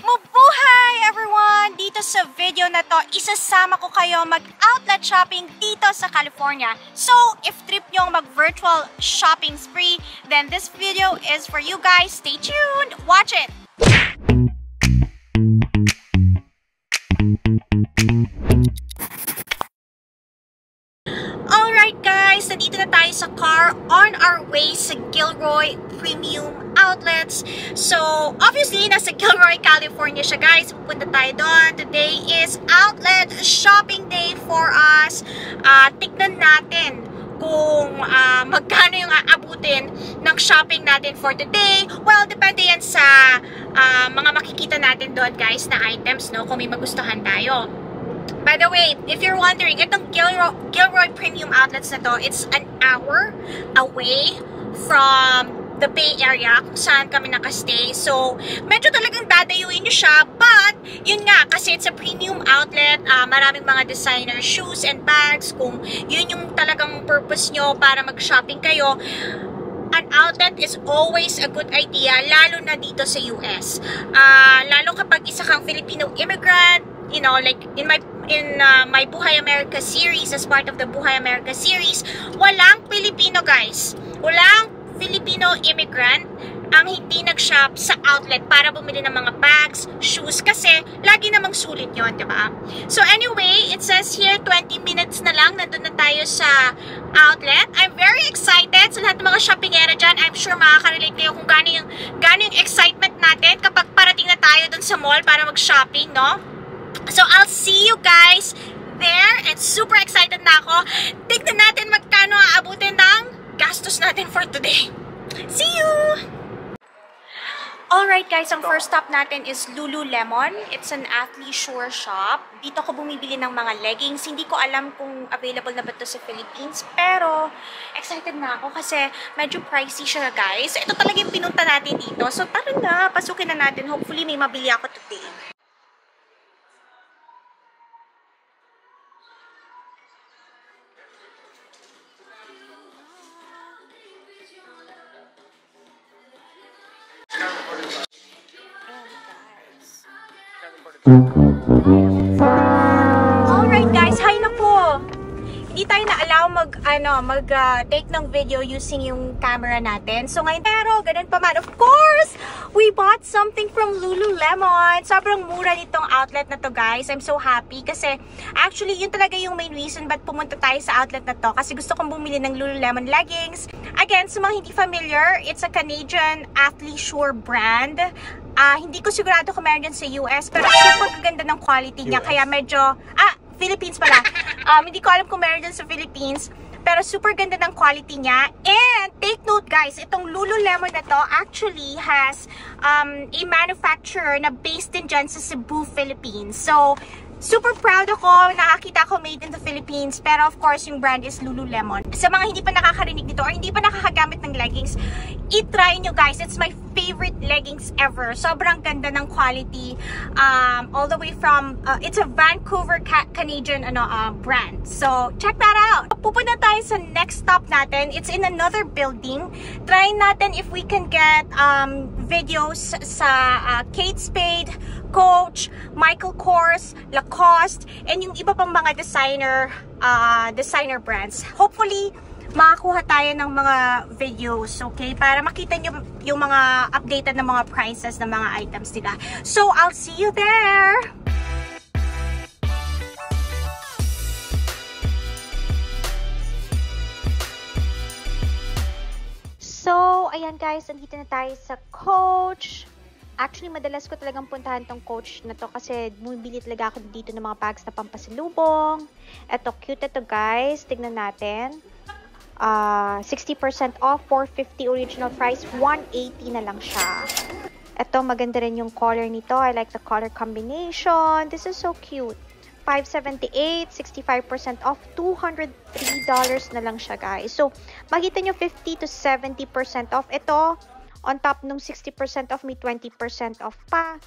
Mabuhay everyone! Dito sa video na to, isasama ko kayo mag-outlet shopping dito sa California. So, if trip nyo mag-virtual shopping spree, then this video is for you guys. Stay tuned! Watch it! So, obviously, nasa Gilroy, California siya guys. Pupunta tayo doon. Today is outlet shopping day for us. Uh, tignan natin kung uh, magkano yung aabutin ng shopping natin for today. Well, depende yan sa uh, mga makikita natin doon guys na items, no? Kung may magustuhan tayo. By the way, if you're wondering, itong Gilroy, Gilroy Premium Outlets na to, it's an hour away from the Bay Area kung saan kami nakastay. So, medyo talagang dadayuin nyo siya. But, yun nga, kasi it's a premium outlet. Uh, maraming mga designer shoes and bags. Kung yun yung talagang purpose nyo para mag-shopping kayo, an outlet is always a good idea, lalo na dito sa US. Uh, lalo kapag isa kang Filipino immigrant, you know, like in my in uh, my Buhay America series, as part of the Buhay America series, walang Pilipino guys. Walang Filipino immigrant ang hindi nag-shop sa outlet para bumili ng mga bags, shoes, kasi lagi namang sulit yon di ba? So anyway, it says here 20 minutes na lang, nandun na tayo sa outlet. I'm very excited sa lahat ng mga shoppingera dyan. I'm sure makaka-relate kayo kung gaano yung, gaano yung excitement natin kapag parating na tayo dun sa mall para mag-shopping, no? So I'll see you guys there and super excited na ako. Tignan natin magkano aabutin ng gastos natin for today. See you! Alright guys, ang first stop natin is Lululemon. It's an athleisure shop. Dito ako bumibili ng mga leggings. Hindi ko alam kung available na ba ito sa Philippines. Pero, excited na ako kasi medyo pricey siya guys. Ito talaga yung pinunta natin dito. So tara na, pasukin na natin. Hopefully may mabili ako today. Alright guys, hi na po! Hindi tayo na-allow mag, ano, mag uh, take ng video using yung camera natin. So ngayon, pero ganun pa man. Of course, we bought something from Lululemon. Sobrang mura nitong outlet na to guys. I'm so happy kasi actually yun talaga yung main reason ba't pumunta tayo sa outlet na to. Kasi gusto kong bumili ng Lululemon leggings. Again, sa mga hindi familiar, it's a Canadian athleisure brand. Uh, hindi ko sigurado kung meron yan sa US, pero super ganda ng quality niya. US. Kaya medyo, ah, Philippines pala. Um, hindi ko alam kung meron sa Philippines. Pero super ganda ng quality niya. And take note guys, itong Lululemon na to actually has um, a manufacturer na based din dyan sa Cebu, Philippines. So, Super proud ako, nakakita ko made in the Philippines, pero of course yung brand is Lululemon. Sa mga hindi pa nakakarinig dito or hindi pa nakakagamit ng leggings, i-try nyo guys. It's my favorite leggings ever. Sobrang ganda ng quality. Um, all the way from, uh, it's a Vancouver ca Canadian ano, uh, brand. So, check that out. Pupunta tayo sa next stop natin. It's in another building. Try natin if we can get um, videos sa uh, Kate Spade, Coach, Michael Kors, Lacoste, and yung iba pang mga designer uh, designer brands. Hopefully, makakuha tayo ng mga videos, okay? Para makita nyo yung mga updated na mga prices ng mga items nila. So, I'll see you there! So, ayan guys, andito na tayo sa Coach. Actually, madalas ko talagang puntahan tong coach na to kasi bumibili talaga ako dito ng mga bags na pampasalubong. Ito, cute ito guys. Tignan natin. Uh, ah, 60% off, 450 original price, 180 na lang siya. Ito, maganda rin yung color nito. I like the color combination. This is so cute. 578, 65% off, $203 na lang siya, guys. So, makita nyo 50 to 70% off. Ito, On top nung 60% off, may 20% off pa.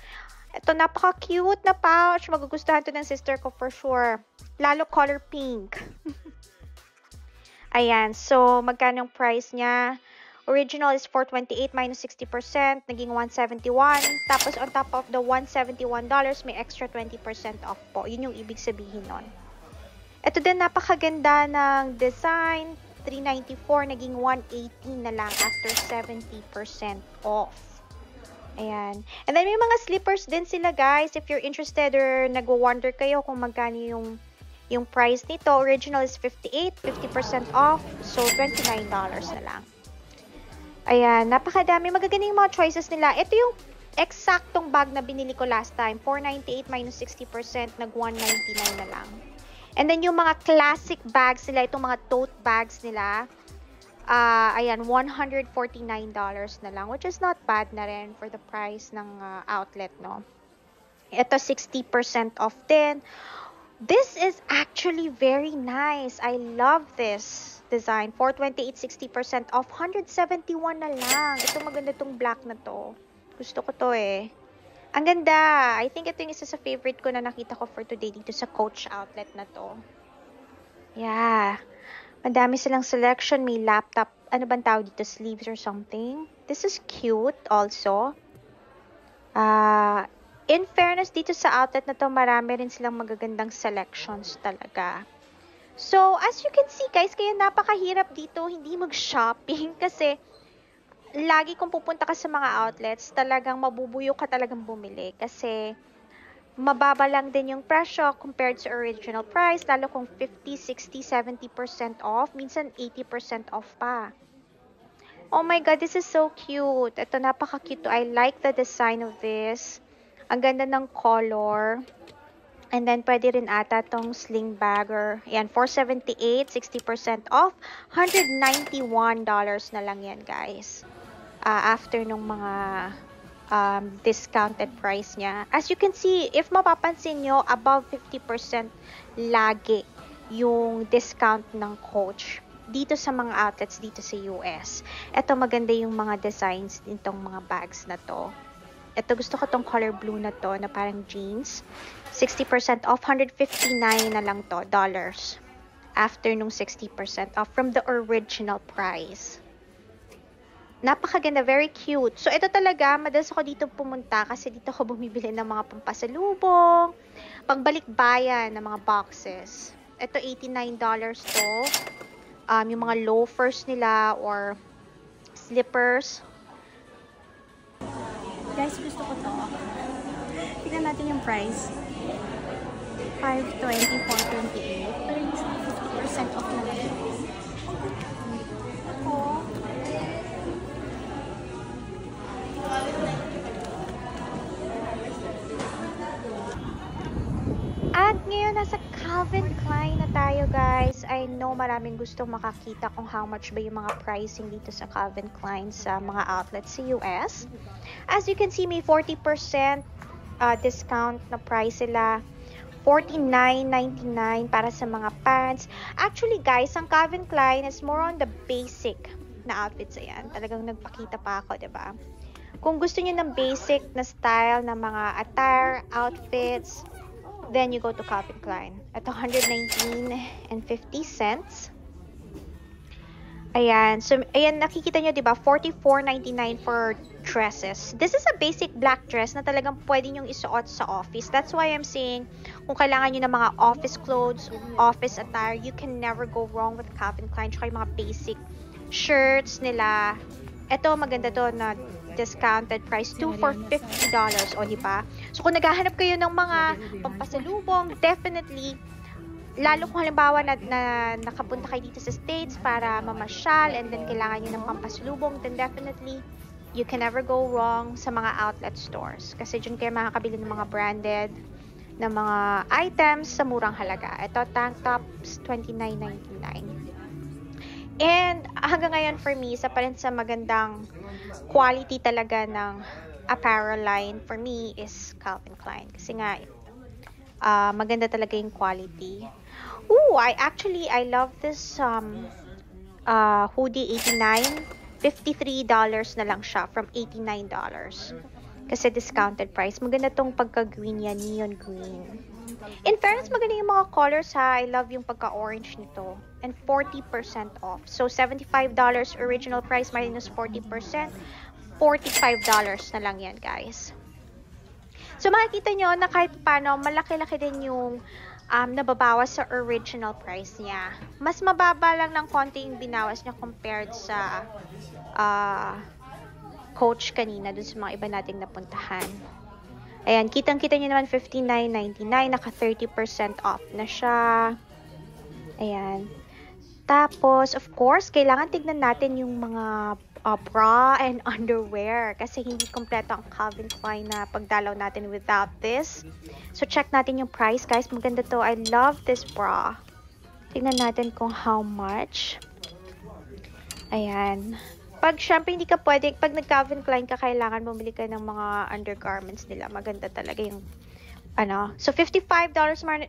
Ito, napaka-cute na pouch. Magugustuhan to ng sister ko for sure. Lalo color pink. Ayan. So, magkano yung price niya? Original is 428 minus 60%, naging 171. Tapos on top of the $171, may extra 20% off po. Yun yung ibig sabihin nun. Ito din, napakaganda ng design. 394, naging 118 na lang after 70% off. Ayan. And then, may mga slippers din sila, guys. If you're interested or nagwo-wonder kayo kung magkano yung yung price nito, original is 58, 50% off. So, $29 na lang. Ayan, napakadami. Magaganda yung mga choices nila. Ito yung eksaktong bag na binili ko last time. 498 minus 60%, nag 199 na lang. And then yung mga classic bags nila, itong mga tote bags nila, uh, ayan, $149 na lang, which is not bad na rin for the price ng uh, outlet, no? Ito, 60% off din. This is actually very nice. I love this design. 428, 60% off. 171 na lang. Ito maganda tong black na to. Gusto ko to eh. Ang ganda. I think ito yung isa sa favorite ko na nakita ko for today dito sa Coach outlet na to. Yeah. Madami silang selection. May laptop. Ano bang tawag dito? Sleeves or something. This is cute also. Uh, in fairness, dito sa outlet na to, marami rin silang magagandang selections talaga. So, as you can see guys, kaya napakahirap dito hindi mag-shopping kasi lagi kung pupunta ka sa mga outlets, talagang mabubuyo ka talagang bumili kasi mababa lang din yung presyo compared sa original price, lalo kung 50, 60, 70% off, minsan 80% off pa. Oh my god, this is so cute. Ito napaka-cute. I like the design of this. Ang ganda ng color. And then, pwede rin ata tong sling bag or, yan, 478, 60% off. $191 na lang yan, guys uh, after nung mga um, discounted price niya. As you can see, if mapapansin nyo, above 50% lagi yung discount ng Coach dito sa mga outlets dito sa US. Ito maganda yung mga designs nitong mga bags na to. Ito gusto ko tong color blue na to na parang jeans. 60% off, 159 na lang to, dollars. After nung 60% off from the original price. Napakaganda, very cute. So, ito talaga, madalas ako dito pumunta kasi dito ako bumibili ng mga pampasalubong, pangbalik bayan ng mga boxes. Ito, $89 to. Um, yung mga loafers nila or slippers. Guys, gusto ko to. Tignan natin yung price. 520, 428. Pero yung 50% off na lang. At ngayon, nasa Calvin Klein na tayo guys. I know maraming gusto makakita kung how much ba yung mga pricing dito sa Calvin Klein sa mga outlets sa US. As you can see, may 40% uh, discount na price sila. $49.99 para sa mga pants. Actually guys, ang Calvin Klein is more on the basic na outfits. Ayan, talagang nagpakita pa ako, ba diba? Kung gusto niyo ng basic na style na mga attire, outfits, Then you go to Calvin Klein at 119 and 50 cents. Ayan. So, ayan, nakikita nyo, di ba? 44.99 for dresses. This is a basic black dress na talagang pwede nyong isuot sa office. That's why I'm saying, kung kailangan nyo ng mga office clothes, office attire, you can never go wrong with Calvin Klein. Tsaka yung mga basic shirts nila. Ito, maganda to na discounted price. 2 for $50. O, di ba? So, kung naghahanap kayo ng mga pampasalubong, definitely, lalo kung halimbawa na, na nakapunta kayo dito sa States para mamasyal and then kailangan nyo ng pampasalubong, then definitely, you can never go wrong sa mga outlet stores. Kasi dyan kayo makakabili ng mga branded na mga items sa murang halaga. Ito, tank tops, $29.99. And hanggang ngayon for me, isa pa rin sa magandang quality talaga ng apparel line for me is Calvin Klein. Kasi nga, uh, maganda talaga yung quality. Ooh, I actually, I love this um, uh, hoodie 89. $53 na lang siya from $89. Kasi discounted price. Maganda tong pagka-green yan, neon green. In fairness, maganda yung mga colors ha. I love yung pagka-orange nito. And 40% off. So, $75 original price minus 40%. $45 na lang yan, guys. So, makikita nyo na kahit paano, malaki-laki din yung um, nababawas sa original price niya. Mas mababa lang ng konti yung binawas niya compared sa uh, coach kanina dun sa mga iba nating napuntahan. Ayan, kitang-kita nyo naman 59.99, naka 30% off na siya. Ayan. Tapos, of course, kailangan tignan natin yung mga uh, bra and underwear kasi hindi kompleto ang Calvin Klein na pagdalaw natin without this. So, check natin yung price, guys. Maganda to. I love this bra. Tignan natin kung how much. Ayan. Pag, syempre, hindi ka pwede, pag nag-Calvin Klein ka, kailangan bumili ka ng mga undergarments nila. Maganda talaga yung, ano. So, $55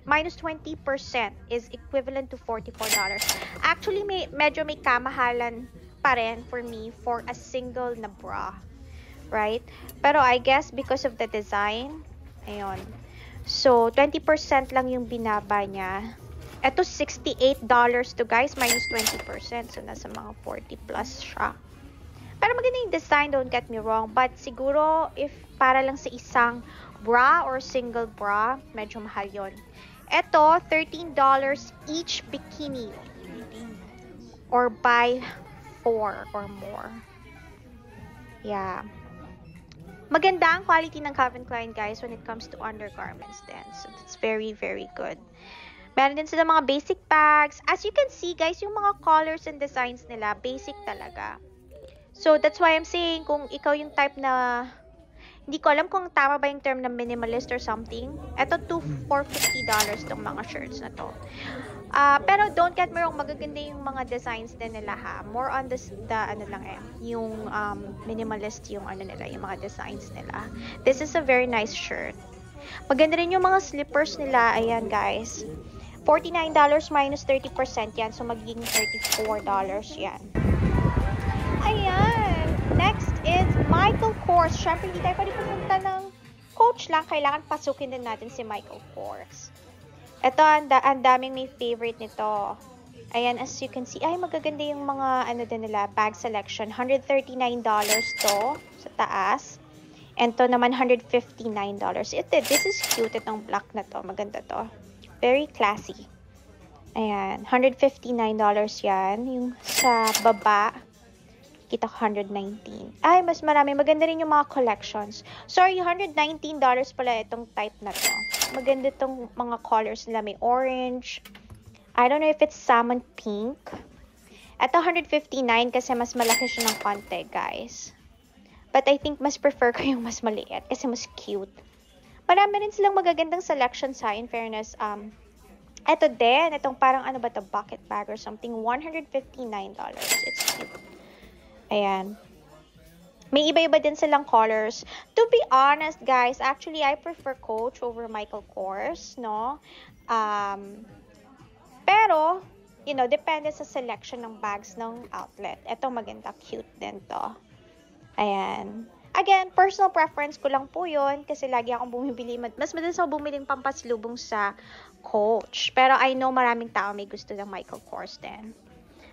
minus 20% is equivalent to $44. Actually, may, medyo may kamahalan pa rin for me for a single na bra. Right? Pero I guess because of the design, ayun. So, 20% lang yung binaba niya. Ito, $68 to guys, minus 20%. So, nasa mga 40 plus siya. Pero maganda yung design, don't get me wrong. But siguro, if para lang sa isang bra or single bra, medyo mahal yon. Ito, $13 each bikini. Or buy four or more. Yeah. Maganda ang quality ng Calvin Klein, guys, when it comes to undergarments din. So, it's very, very good. Meron din sila mga basic bags. As you can see, guys, yung mga colors and designs nila, basic talaga. So, that's why I'm saying, kung ikaw yung type na, hindi ko alam kung tama ba yung term na minimalist or something. Ito, to $450 tong mga shirts na to. Uh, pero don't get me wrong, magaganda yung mga designs din nila ha. More on the, the ano lang eh, yung um, minimalist yung ano nila, yung mga designs nila. This is a very nice shirt. Maganda rin yung mga slippers nila. Ayan guys. $49 minus 30% yan. So, magiging $34 yan. Michael Kors. Siyempre, hindi tayo pwede pumunta ng coach lang. Kailangan pasukin din natin si Michael Kors. Ito, ang, da ang daming may favorite nito. Ayan, as you can see, ay magaganda yung mga ano din nila, bag selection. $139 to sa taas. And to naman $159. Ito, this is cute. Itong black na to. Maganda to. Very classy. Ayan, $159 yan. Yung sa baba, kita ko 119. Ay, mas marami. Maganda rin yung mga collections. Sorry, $119 pala itong type na to. Maganda itong mga colors nila. May orange. I don't know if it's salmon pink. Ito 159 kasi mas malaki siya ng konti, guys. But I think mas prefer ko yung mas maliit kasi mas cute. Marami rin silang magagandang selection sa in fairness. Um, ito din, itong parang ano ba to bucket bag or something, $159. It's cute. Ayan. May iba-iba din silang colors. To be honest, guys, actually, I prefer Coach over Michael Kors, no? Um, pero, you know, depende sa selection ng bags ng outlet. Ito maganda, cute din to. Ayan. Again, personal preference ko lang po yun kasi lagi akong bumibili. Mas madalas ako bumili pampaslubong sa Coach. Pero I know maraming tao may gusto ng Michael Kors din.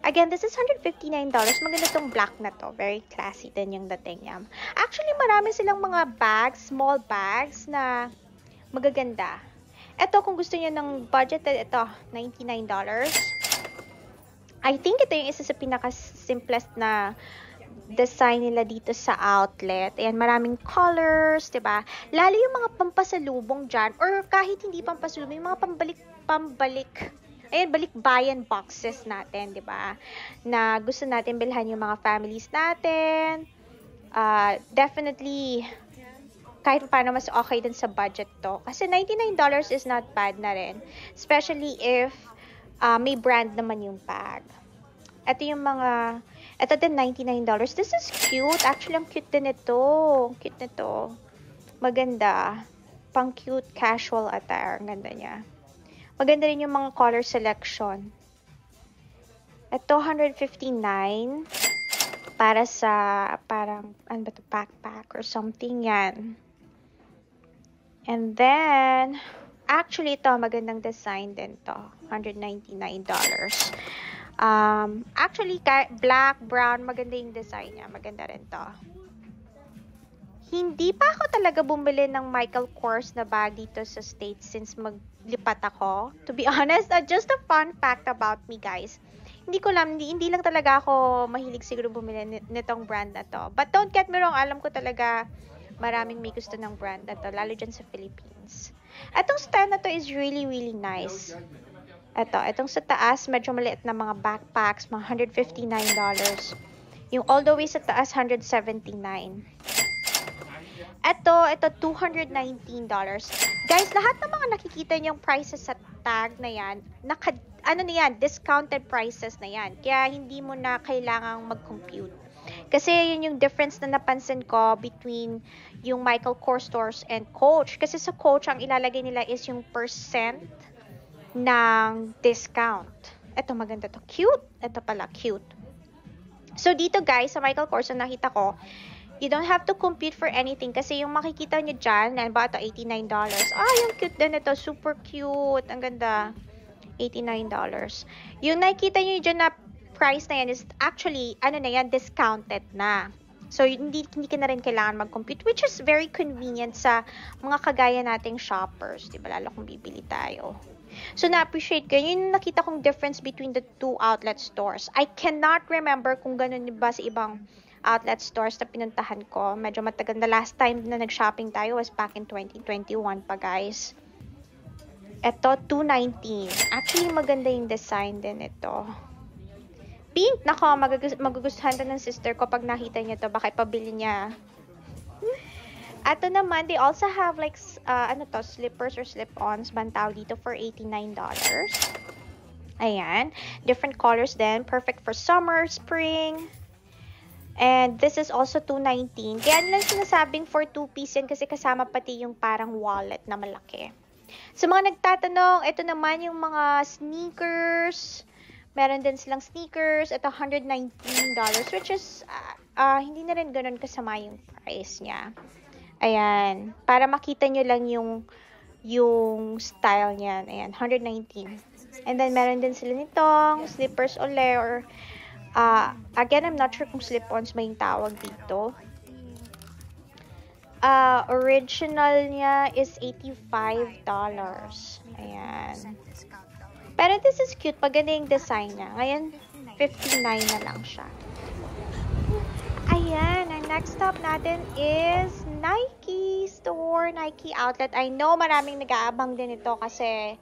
Again, this is $159. Maganda tong black na to. Very classy din yung dating niya. Actually, marami silang mga bags, small bags na magaganda. Ito, kung gusto niyo ng budget, ito, $99. I think ito yung isa sa pinaka-simplest na design nila dito sa outlet. Ayan, maraming colors, ba diba? Lalo yung mga pampasalubong dyan, or kahit hindi pampasalubong, yung mga pambalik, pambalik Ayan, balikbayan boxes natin, di ba? Na gusto natin bilhan yung mga families natin. Uh, definitely, kahit paano mas okay din sa budget to. Kasi $99 is not bad na rin. Especially if uh, may brand naman yung bag. Ito yung mga, ito din $99. This is cute. Actually, ang cute din ito. Cute nito. Maganda. Pang cute casual attire. Ang ganda niya. Maganda rin yung mga color selection. Ito, 159 para sa parang, ano ba to, backpack or something yan. And then, Actually, ito, magandang design din to. $199. Um, actually, black, brown, maganda yung design niya. Maganda rin to. Hindi pa ako talaga bumili ng Michael Kors na bag dito sa States since maglipat ako. To be honest, uh, just a fun fact about me, guys. Hindi ko lang, hindi, hindi lang talaga ako mahilig siguro bumili nitong brand na to. But don't get me wrong, alam ko talaga maraming may gusto ng brand na to, lalo dyan sa Philippines. Itong style na to is really, really nice. Ito, itong sa taas, medyo maliit na mga backpacks, mga $159. Yung all the way sa taas, $179. Ito, ito, $219. Guys, lahat ng mga nakikita niyong prices sa tag na yan, naka, ano na yan, discounted prices na yan. Kaya hindi mo na kailangang mag-compute. Kasi yun yung difference na napansin ko between yung Michael Kors stores and Coach. Kasi sa Coach, ang ilalagay nila is yung percent ng discount. Ito maganda to. Cute. Ito pala, cute. So, dito guys, sa Michael Kors, na nakita ko, you don't have to compute for anything kasi yung makikita nyo dyan, ano ba ito, $89. Ah, yung cute din ito. Super cute. Ang ganda. $89. Yung nakikita nyo dyan na price na yan is actually, ano na yan, discounted na. So, hindi, hindi ka na rin kailangan mag-compute, which is very convenient sa mga kagaya nating shoppers, di ba? Lalo kung bibili tayo. So, na-appreciate ko. Yun nakita kong difference between the two outlet stores. I cannot remember kung ganun ba sa ibang outlet stores na pinuntahan ko. Medyo matagal na last time na nag-shopping tayo was back in 2021 pa, guys. Ito, 219. Actually, maganda yung design din ito. Pink! Nako, magagus magugustuhan to ng sister ko pag nakita niya to. Baka ipabili niya. Ato naman, they also have like, uh, ano to, slippers or slip-ons. Bantaw dito for $89. Ayan. Different colors then. Perfect for summer, spring. And this is also 219. Kaya lang sinasabing for 2 piece yan kasi kasama pati yung parang wallet na malaki. Sa mga nagtatanong, ito naman yung mga sneakers. Meron din silang sneakers. Ito, $119. Which is, uh, uh, hindi na rin ganun kasama yung price niya. Ayan. Para makita nyo lang yung yung style niyan. Ayan, 119. And then, meron din sila nitong slippers ole or uh, again, I'm not sure kung slip-ons yung tawag dito. Uh, original niya is $85. Ayan. Pero this is cute. Paganda yung design niya. Ngayon, 59 na lang siya. Ayan. Ang next stop natin is Nike store, Nike outlet. I know maraming nag-aabang din ito kasi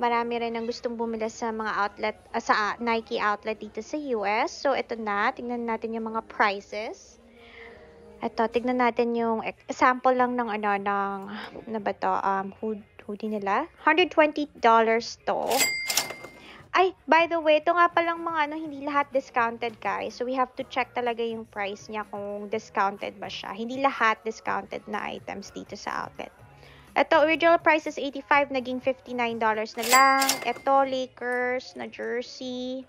marami rin ang gustong bumili sa mga outlet, uh, sa Nike outlet dito sa US. So, ito na. Tingnan natin yung mga prices. Ito, tignan natin yung sample lang ng ano, ng, ano ba to, um, hood, hoodie nila. $120 to. Ay, by the way, ito nga palang mga ano, hindi lahat discounted guys. So, we have to check talaga yung price niya kung discounted ba siya. Hindi lahat discounted na items dito sa outlet. Ito, original price is 85, naging $59 na lang. Ito, Lakers na jersey.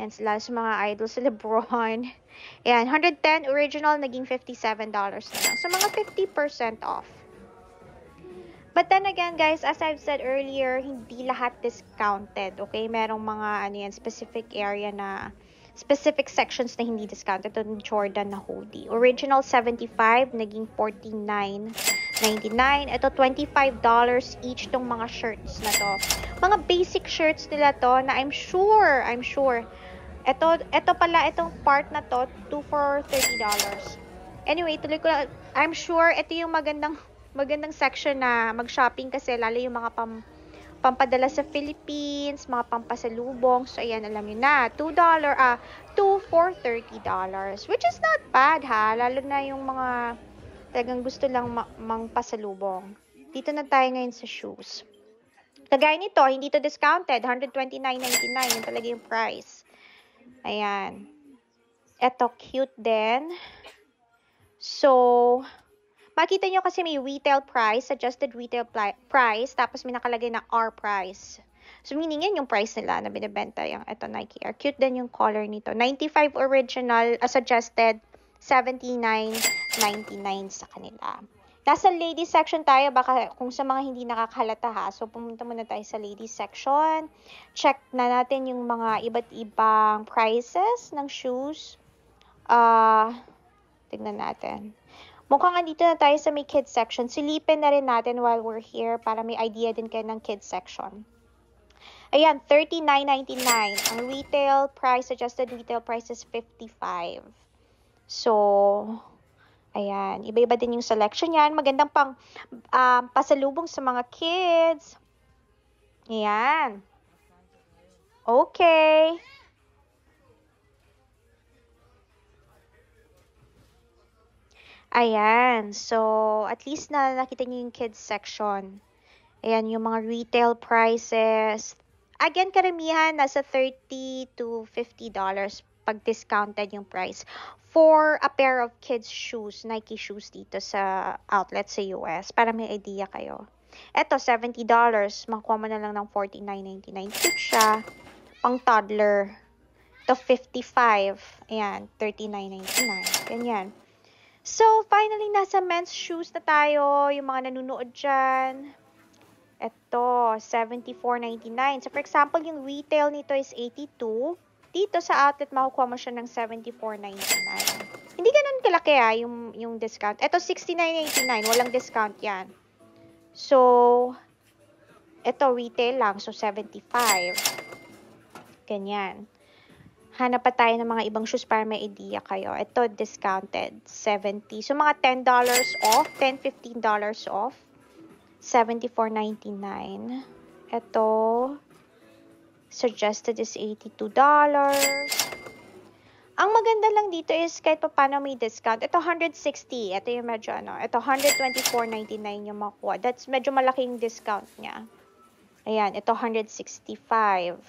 And sila sa mga idols, si Lebron. Ayan, 110 original, naging $57 na lang. So, mga 50% off. But then again, guys, as I've said earlier, hindi lahat discounted, okay? Merong mga, ano yan, specific area na, specific sections na hindi discounted. Ito Jordan na hoodie. Original 75, naging 49.99. Ito, $25 each tong mga shirts na to. Mga basic shirts nila to na I'm sure, I'm sure, ito, ito pala, itong part na to, 2 for $30. Anyway, tuloy ko lang. I'm sure ito yung magandang, magandang section na mag-shopping kasi lalo yung mga pam, pampadala sa Philippines, mga pampasalubong. So, ayan, alam nyo na. $2, ah, 2 for $30. Which is not bad, ha? Lalo na yung mga talagang gusto lang ma mang pasalubong. Dito na tayo ngayon sa shoes. Kagaya nito, hindi to discounted. $129.99 yung talaga yung price. Ayan. Ito, cute din. So, makita nyo kasi may retail price, adjusted retail price, tapos may nakalagay na R price. So, meaning yan yung price nila na binibenta yung ito Nike Air. Cute din yung color nito. 95 original, uh, suggested, 79.99 sa kanila. Nasa ladies section tayo, baka kung sa mga hindi nakakahalata ha. So, pumunta muna tayo sa ladies section. Check na natin yung mga iba't ibang prices ng shoes. Ah, uh, tignan natin. Mukhang andito na tayo sa may kids section. Silipin na rin natin while we're here para may idea din kayo ng kids section. Ayan, $39.99. Ang retail price, adjusted retail price is 55 So, Ayan, iba-iba din yung selection yan. Magandang pang um, pasalubong sa mga kids. Ayan. Okay. Ayan. So, at least na nakita niyo yung kids section. Ayan, yung mga retail prices. Again, karamihan nasa 30 to 50 dollars pag discounted yung price for a pair of kids shoes, Nike shoes dito sa outlet sa US para may idea kayo. Ito, $70. Makuha mo na lang ng $49.99. Cute siya. Pang toddler. Ito, 55 Ayan, $39.99. Ganyan. So, finally, nasa men's shoes na tayo. Yung mga nanonood dyan. Ito, $74.99. So, for example, yung retail nito is 82 dito sa outlet, makukuha mo siya ng 74.99. Hindi ganun kalaki ah, yung, yung discount. Ito, 69.89. Walang discount yan. So, ito, retail lang. So, 75. Ganyan. Hanap pa tayo ng mga ibang shoes para may idea kayo. Ito, discounted. 70. So, mga $10 off. $10, $15 off. 74.99. Ito, Suggested is $82. Ang maganda lang dito is kahit pa paano may discount. Ito 160. Ito yung medyo ano. Ito 124.99 yung makuha. That's medyo malaking discount niya. Ayan. Ito 165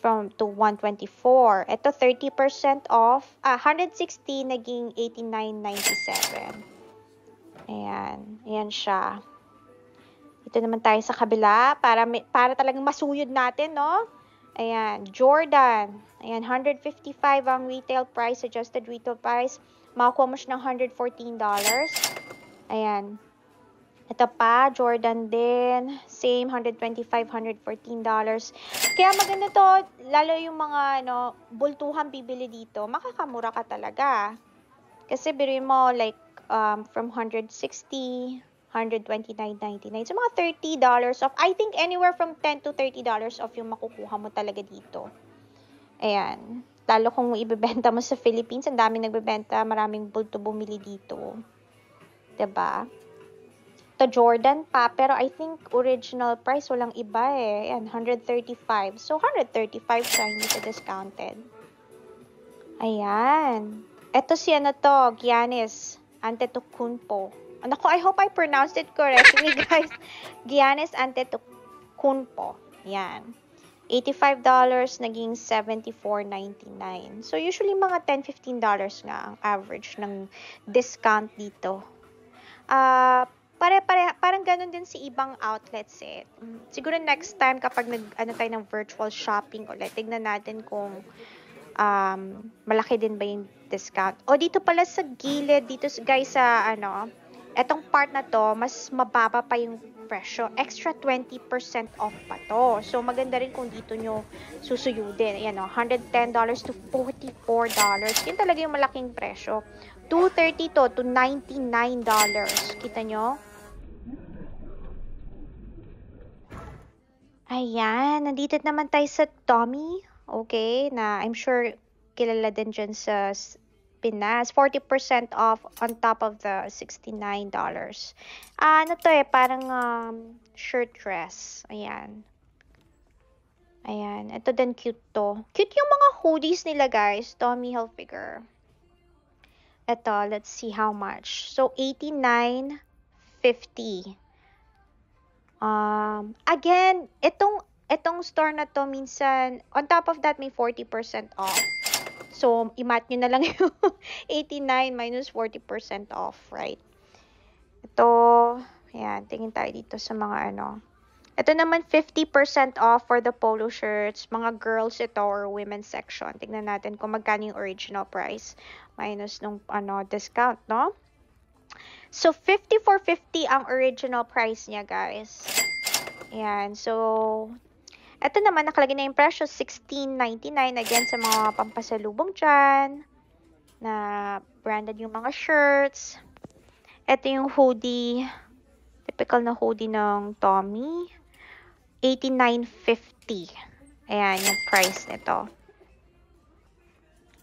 from to 124. Ito 30% off. Ah, 160 naging 89.97. Ayan. Ayan siya. Dito naman tayo sa kabila para, para talagang masuyod natin, no? Ayan, Jordan. Ayan, 155 ang retail price, adjusted retail price. Makakuha mo siya ng $114. Ayan. Ito pa, Jordan din. Same, $125, $114. Kaya maganda to, lalo yung mga ano, bultuhan bibili dito, makakamura ka talaga. Kasi birin mo, like, um, from 160, $129.99. So, mga $30 off. I think anywhere from $10 to $30 off yung makukuha mo talaga dito. Ayan. Lalo kung ibebenta mo sa Philippines, ang daming nagbebenta, maraming bulto bumili dito. ba? Diba? To Jordan pa, pero I think original price walang iba eh. Ayan, 135. So, 135 siya, hindi discounted. Ayan. Ito si ano to, Giannis Antetokounmpo. Naku, I hope I pronounced it correctly, guys. Giannis Antetokounmpo. Yan. $85, naging $74.99. So, usually mga $10-15 nga ang average ng discount dito. Ah, uh, pare-pare, parang ganun din si ibang outlets eh. Siguro next time kapag nag, ano tayo ng virtual shopping ulit, tignan natin kung um, malaki din ba yung discount. O dito pala sa gilid, dito guys sa ano, Etong part na to, mas mababa pa yung presyo. Extra 20% off pa to. So, maganda rin kung dito nyo susuyudin. Ayan o, $110 to $44. Yun talaga yung malaking presyo. 230 to to $99. Kita nyo? Ayan, nandito naman tayo sa Tommy. Okay, na I'm sure kilala din dyan sa Pinas. 40% off on top of the $69. Ah, ano to eh, parang um, shirt dress. Ayan. Ayan. Ito din cute to. Cute yung mga hoodies nila guys. Tommy Hilfiger. Ito, let's see how much. So, $89.50. Um, again, itong, itong store na to minsan, on top of that, may 40% off. So, i-mat nyo na lang yung 89 minus 40% off, right? Ito, ayan, tingin tayo dito sa mga ano. Ito naman 50% off for the polo shirts. Mga girls ito or women's section. Tingnan natin kung magkano yung original price minus nung ano discount, no? So, 54.50 ang original price niya, guys. Ayan. So, ito naman, nakalagay na yung presyo, 16.99. Again, sa mga pampasalubong dyan, na branded yung mga shirts. Ito yung hoodie. Typical na hoodie ng Tommy. 89.50. Ayan, yung price nito.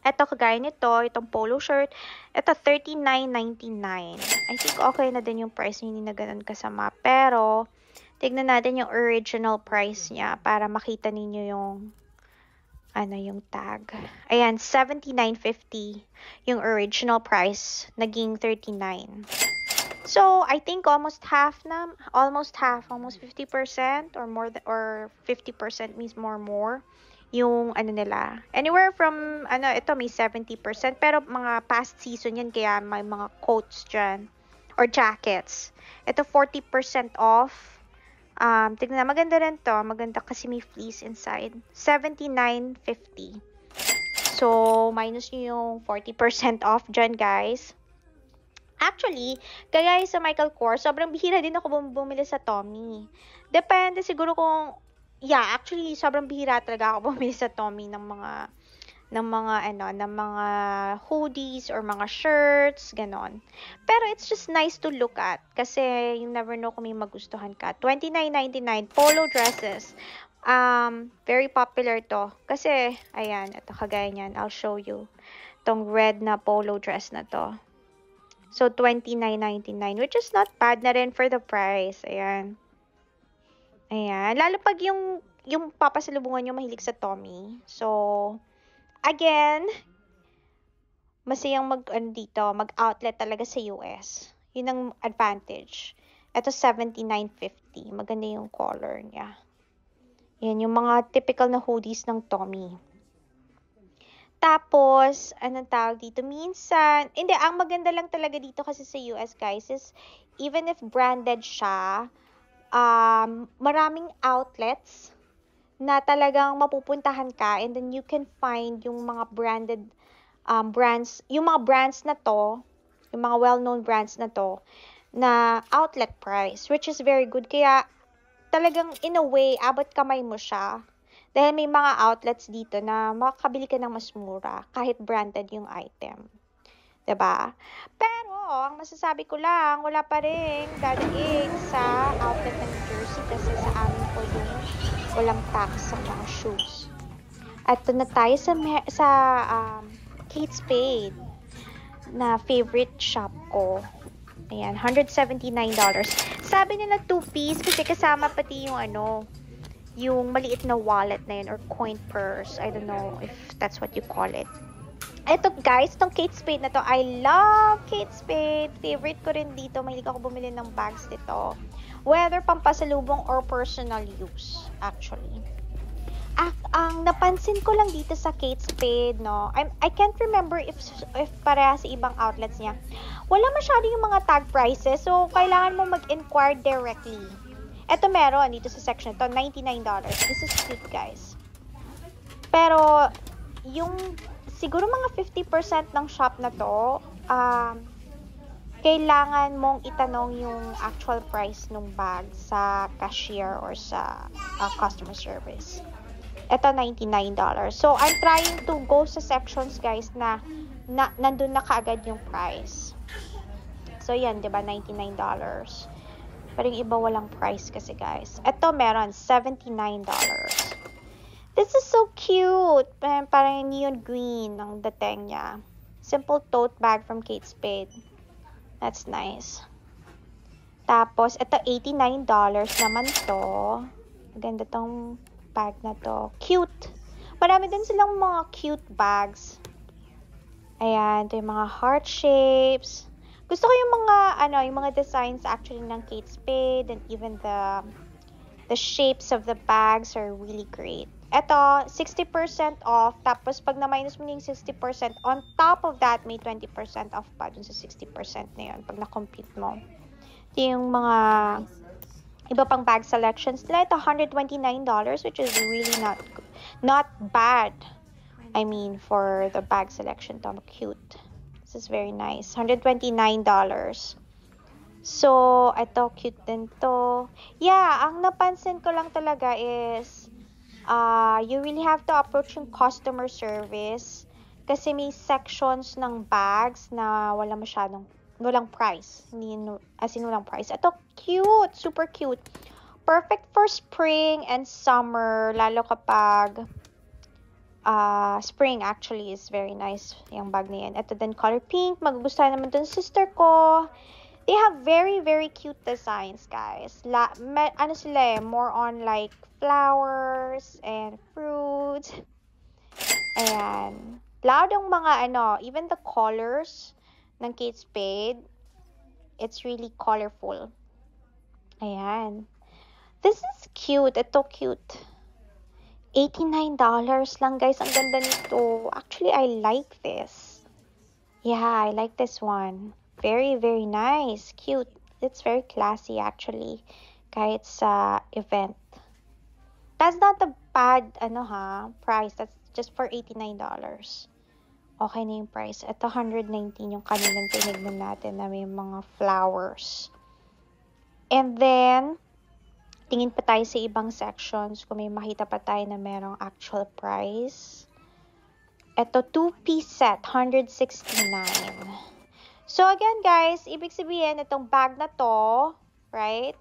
Ito, kagaya nito, itong polo shirt, ito, 39.99. I think okay na din yung price, hindi na ganun kasama. Pero, tignan natin yung original price niya para makita ninyo yung ano yung tag. Ayan, 79.50 yung original price, naging 39. So, I think almost half na, almost half, almost 50% or more, or 50% means more more yung ano nila. Anywhere from, ano, ito may 70%, pero mga past season yan, kaya may mga coats dyan, or jackets. Ito 40% off. Um, tignan, maganda rin to. Maganda kasi may fleece inside. 79.50. So, minus nyo yung 40% off dyan, guys. Actually, kaya sa Michael Kors, sobrang bihira din ako bumili sa Tommy. Depende siguro kung yeah, actually, sobrang bihira talaga ako bumili sa Tommy ng mga ng mga ano, ng mga hoodies or mga shirts, ganon. Pero it's just nice to look at kasi you never know kung may magustuhan ka. 29.99 polo dresses. Um, very popular to. Kasi, ayan, ito kagaya niyan. I'll show you. Tong red na polo dress na to. So, 29.99 which is not bad na rin for the price. Ayan. Ayan. Lalo pag yung, yung papasalubungan nyo mahilig sa Tommy. So, again, masayang mag, ano dito, mag-outlet talaga sa US. Yun ang advantage. Ito, 79.50. Maganda yung color niya. Yan, yung mga typical na hoodies ng Tommy. Tapos, anong tawag dito? Minsan, hindi, ang maganda lang talaga dito kasi sa US, guys, is even if branded siya, um, maraming outlets na talagang mapupuntahan ka and then you can find yung mga branded um, brands, yung mga brands na to, yung mga well-known brands na to, na outlet price, which is very good. Kaya, talagang in a way, abot kamay mo siya. Dahil may mga outlets dito na makakabili ka ng mas mura, kahit branded yung item. 'di ba? Pero ang masasabi ko lang, wala pa rin dadaig sa outlet ng Jersey kasi sa amin po yung walang tax sa mga shoes. At na tayo sa sa um, Kate Spade na favorite shop ko. Ayan, $179. Sabi nila 2 piece kasi kasama pati yung ano, yung maliit na wallet na yun or coin purse. I don't know if that's what you call it. Ito guys, itong Kate Spade na to, I love Kate Spade. Favorite ko rin dito. Mahilig ako bumili ng bags dito. Whether pampasalubong or personal use, actually. At ang napansin ko lang dito sa Kate Spade, no, I'm, I can't remember if, if pareha sa ibang outlets niya. Wala masyado yung mga tag prices, so kailangan mo mag-inquire directly. Ito meron dito sa section to, $99. This is cute, guys. Pero, yung siguro mga 50% ng shop na to, um, kailangan mong itanong yung actual price ng bag sa cashier or sa uh, customer service. Ito, $99. So, I'm trying to go sa sections, guys, na, na nandun na kaagad yung price. So, yan, di ba $99. Pero yung iba walang price kasi, guys. Ito, meron $79. This is so cute. Parang neon green ang dating niya. Simple tote bag from Kate Spade. That's nice. Tapos, ito $89 naman to. Maganda tong bag na to. Cute. Marami din silang mga cute bags. Ayan, ito yung mga heart shapes. Gusto ko yung mga, ano, yung mga designs actually ng Kate Spade and even the the shapes of the bags are really great. Ito, 60% off. Tapos, pag na-minus mo yung 60%, on top of that, may 20% off pa dun sa 60% na yun. Pag na-compute mo. Ito yung mga iba pang bag selections nila. Ito, $129, which is really not not bad. I mean, for the bag selection to, cute. This is very nice. $129. So, ito, cute din to. Yeah, ang napansin ko lang talaga is, uh, you really have to approach yung customer service kasi may sections ng bags na wala masyadong, walang price. Hindi, as in walang price. Ito, cute! Super cute. Perfect for spring and summer, lalo kapag uh, spring actually is very nice yung bag na yan. Ito din color pink. Magugustuhan naman dun sister ko. They have very, very cute designs, guys. La, me, ano sila eh, more on like flowers and fruits. Ayan. Loud ang mga ano, even the colors ng Kate Spade, it's really colorful. Ayan. This is cute. Ito cute. $89 lang, guys. Ang ganda nito. Actually, I like this. Yeah, I like this one. Very, very nice. Cute. It's very classy, actually. Kahit sa event. That's not the bad, ano ha, price. That's just for $89. Okay na yung price. Ito, 119 yung kaninang tinignan natin na may mga flowers. And then, tingin pa tayo sa ibang sections kung may makita pa tayo na merong actual price. Ito, 2-piece set, 169. So, again, guys, ibig sabihin, itong bag na to, right?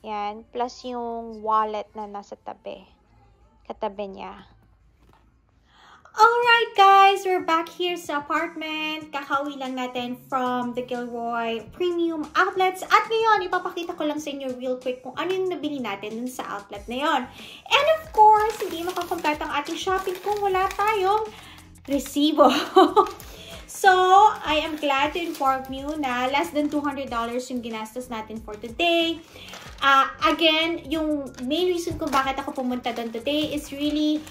Yan, plus yung wallet na nasa tabi. Katabi niya. Alright guys, we're back here sa apartment. Kakauwi lang natin from the Gilroy Premium Outlets. At ngayon, ipapakita ko lang sa inyo real quick kung ano yung nabili natin dun sa outlet na yon. And of course, hindi makakompleto ang ating shopping kung wala tayong resibo. so, I am glad to inform you na less than $200 yung ginastos natin for today. Uh, again, yung main reason kung bakit ako pumunta doon today is really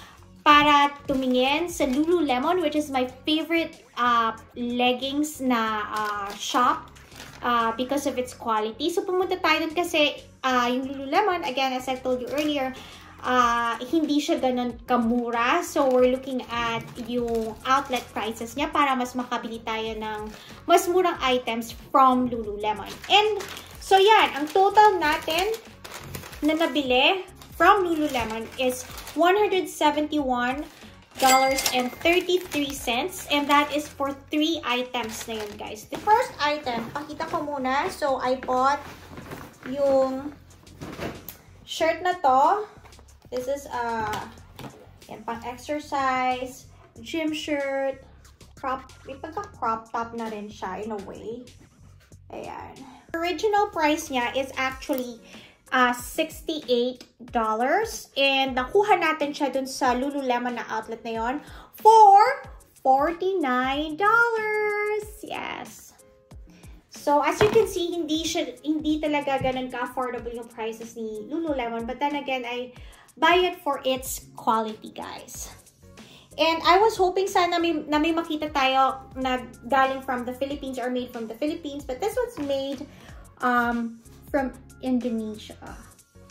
para tumingin sa Lululemon, which is my favorite uh, leggings na uh, shop uh, because of its quality. So, pumunta tayo dun kasi uh, yung Lululemon, again, as I told you earlier, uh, hindi siya ganun kamura. So, we're looking at yung outlet prices niya para mas makabili tayo ng mas murang items from Lululemon. And, so yan, ang total natin na nabili from Lululemon is $171.33 and that is for three items na yun, guys. The first item, pakita ko muna. So, I bought yung shirt na to. This is a uh, yan, pang exercise, gym shirt, crop, may pagka-crop top na rin siya in a way. Ayan. Original price niya is actually uh, $68. And nakuha natin siya dun sa Lululemon na outlet na yon for $49. Yes. So, as you can see, hindi siya, hindi talaga ganun ka-affordable yung prices ni Lululemon. But then again, I buy it for its quality, guys. And I was hoping sana may, na may makita tayo na galing from the Philippines or made from the Philippines. But this was made um, from Indonesia.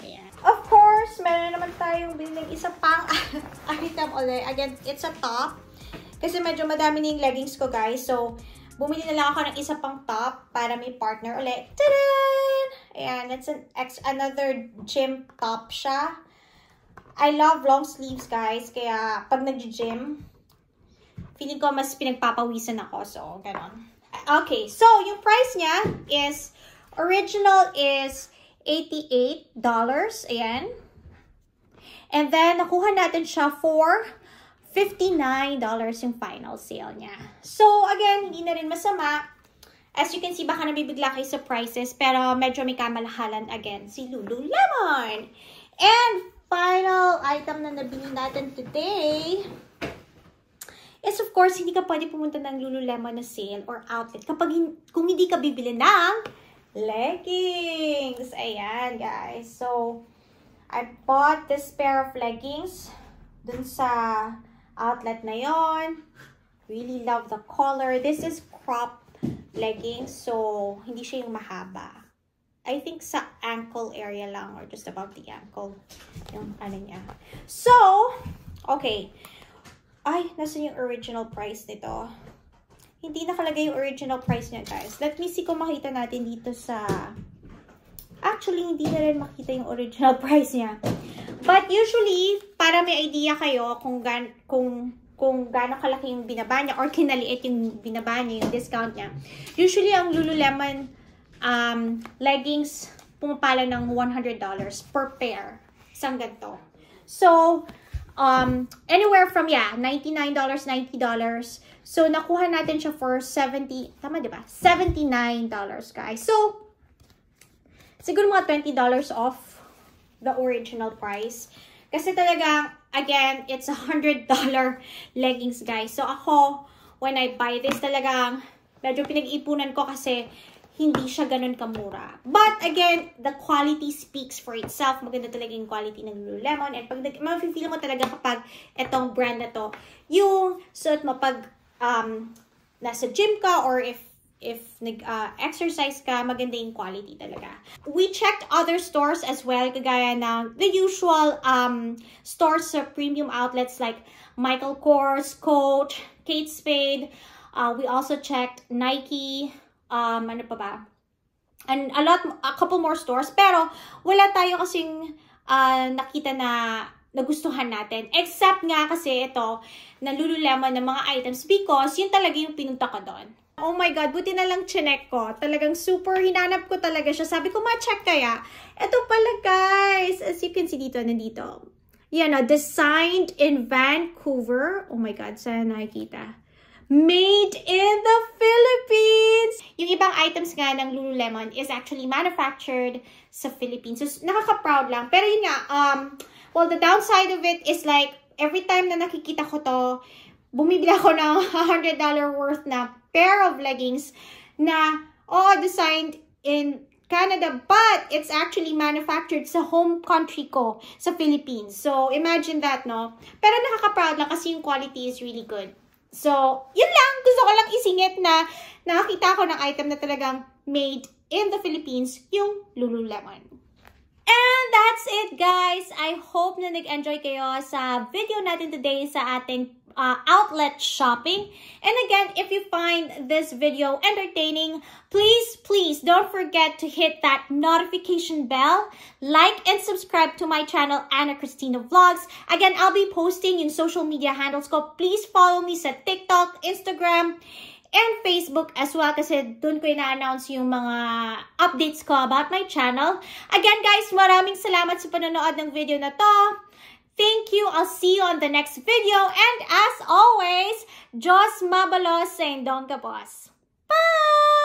Ayan. Of course, meron naman tayong biling isa pang item ulit. Again, it's a top. Kasi medyo madami na yung leggings ko, guys. So, bumili na lang ako ng isa pang top para may partner ulit. Tadaan! Ayan, it's an ex another gym top siya. I love long sleeves, guys. Kaya, pag nag-gym, feeling ko mas pinagpapawisan ako. So, ganon. Okay, so, yung price niya is Original is $88. Ayan. And then, nakuha natin siya for $59 yung final sale niya. So, again, hindi na rin masama. As you can see, baka nabibigla kayo sa prices, pero medyo may kamalahalan again si Lululemon. And final item na nabili natin today is of course, hindi ka pwede pumunta ng Lululemon na sale or outlet kapag kung hindi ka bibili ng leggings. Ayan, guys. So, I bought this pair of leggings dun sa outlet na yon. Really love the color. This is crop leggings. So, hindi siya yung mahaba. I think sa ankle area lang or just above the ankle. Yung ano niya. So, okay. Ay, nasa yung original price nito? hindi nakalagay yung original price niya, guys. Let me see kung makita natin dito sa... Actually, hindi na rin makita yung original price niya. But usually, para may idea kayo kung gan kung kung gaano kalaki yung binaba niya or kinaliit yung binaba niya, yung discount niya. Usually, ang Lululemon um, leggings pumapala ng $100 per pair. Isang ganito. So, um, anywhere from, yeah, $99, $90. So, nakuha natin siya for 70, tama ba? $79, guys. So, siguro mga $20 off the original price. Kasi talagang, again, it's a $100 leggings, guys. So, ako, when I buy this, talagang medyo pinag-ipunan ko kasi hindi siya ganun kamura. But again, the quality speaks for itself. Maganda talaga yung quality ng Lululemon. And pag ma-feel mo talaga kapag itong brand na to, yung suot mo pag um, nasa gym ka or if if nag-exercise uh, ka, maganda yung quality talaga. We checked other stores as well, kagaya ng the usual um, stores sa premium outlets like Michael Kors, Coach, Kate Spade. Uh, we also checked Nike, um, ano pa ba? And a lot, a couple more stores. Pero, wala tayo kasing uh, nakita na nagustuhan natin. Except nga kasi ito, na Lululemon ng mga items because yun talaga yung pinunta ko doon. Oh my God, buti na lang chinek ko. Talagang super hinanap ko talaga siya. Sabi ko, ma-check kaya. Ito pala guys. As you can see dito, nandito. Yan o, designed in Vancouver. Oh my God, sana nakikita. Made in the Philippines! Yung ibang items nga ng Lululemon is actually manufactured sa Philippines. So, nakaka-proud lang. Pero yun nga, um, Well, the downside of it is like, every time na nakikita ko to, bumibili ako ng $100 worth na pair of leggings na, oh, designed in Canada, but it's actually manufactured sa home country ko, sa Philippines. So, imagine that, no? Pero nakaka-proud lang kasi yung quality is really good. So, yun lang. Gusto ko lang isingit na nakakita ko ng item na talagang made in the Philippines, yung Lululemon. And that's it guys! I hope na nag-enjoy kayo sa video natin today sa ating uh, outlet shopping. And again, if you find this video entertaining, please, please don't forget to hit that notification bell, like and subscribe to my channel, Anna Cristina Vlogs. Again, I'll be posting in social media handles ko. Please follow me sa TikTok, Instagram, and Facebook as well kasi doon ko ina-announce yung mga updates ko about my channel. Again guys, maraming salamat sa panonood ng video na to. Thank you. I'll see you on the next video. And as always, Diyos mabalos sa indong kapos. Bye!